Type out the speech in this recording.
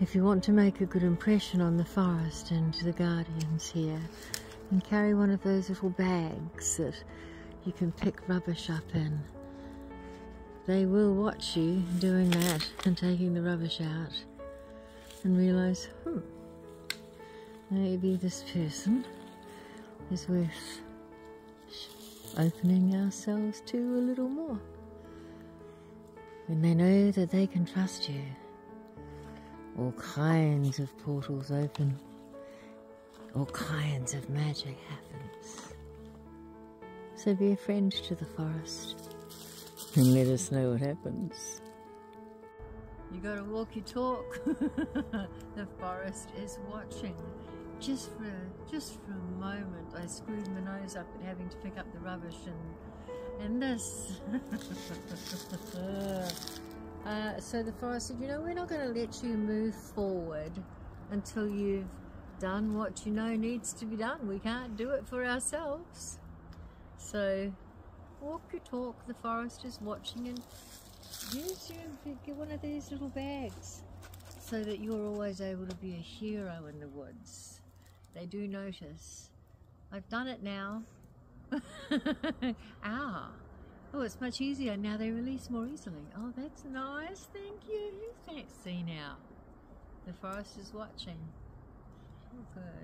If you want to make a good impression on the forest and the guardians here, and carry one of those little bags that you can pick rubbish up in. They will watch you doing that and taking the rubbish out and realise, hmm, maybe this person is worth opening ourselves to a little more. When they know that they can trust you, all kinds of portals open, all kinds of magic happens. So be a friend to the forest and let us know what happens. You gotta walk your talk. the forest is watching. Just for just for a moment, I screwed my nose up at having to pick up the rubbish and and this. so the forest said, you know, we're not going to let you move forward until you've done what you know needs to be done. We can't do it for ourselves. So walk your talk. The forest is watching and use your get one of these little bags so that you're always able to be a hero in the woods. They do notice. I've done it now. ah. Oh, it's much easier. Now they release more easily. Oh, that's nice. Thank you. You can't see now. The forest is watching. Oh, good.